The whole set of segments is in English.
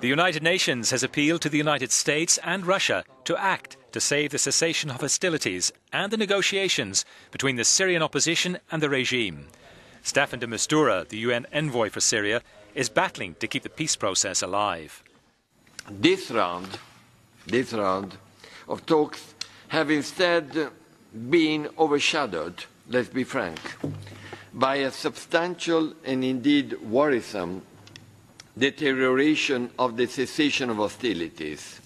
The United Nations has appealed to the United States and Russia to act to save the cessation of hostilities and the negotiations between the Syrian opposition and the regime. Staffan de Mistura, the UN envoy for Syria, is battling to keep the peace process alive. This round, this round of talks have instead been overshadowed, let's be frank, by a substantial and indeed worrisome deterioration of the cessation of hostilities.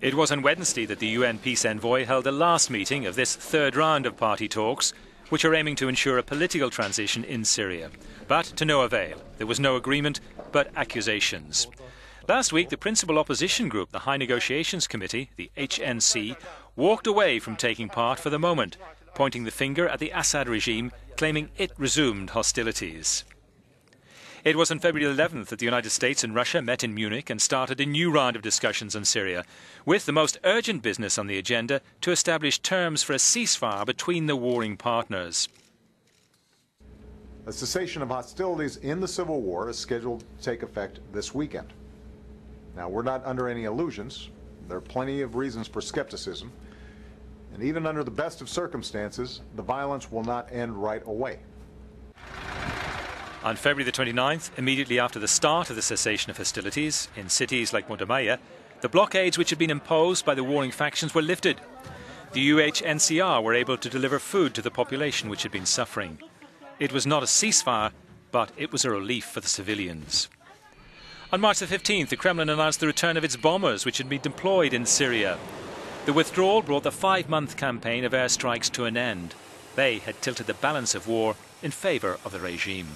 It was on Wednesday that the UN peace envoy held the last meeting of this third round of party talks, which are aiming to ensure a political transition in Syria. But to no avail. There was no agreement, but accusations. Last week, the principal opposition group, the High Negotiations Committee, the HNC, walked away from taking part for the moment, pointing the finger at the Assad regime, claiming it resumed hostilities. It was on February 11th that the United States and Russia met in Munich and started a new round of discussions on Syria, with the most urgent business on the agenda to establish terms for a ceasefire between the warring partners. A cessation of hostilities in the civil war is scheduled to take effect this weekend. Now, we're not under any illusions. There are plenty of reasons for skepticism. And even under the best of circumstances, the violence will not end right away. On February the 29th, immediately after the start of the cessation of hostilities in cities like Moadamiya, the blockades which had been imposed by the warring factions were lifted. The UNHCR were able to deliver food to the population which had been suffering. It was not a ceasefire, but it was a relief for the civilians. On March the 15th, the Kremlin announced the return of its bombers which had been deployed in Syria. The withdrawal brought the five month campaign of airstrikes to an end. They had tilted the balance of war in favour of the regime.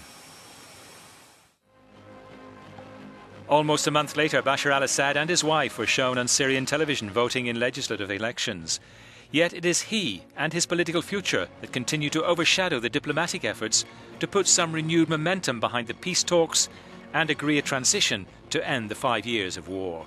Almost a month later, Bashar al Assad and his wife were shown on Syrian television voting in legislative elections. Yet it is he and his political future that continue to overshadow the diplomatic efforts to put some renewed momentum behind the peace talks and agree a transition to end the five years of war.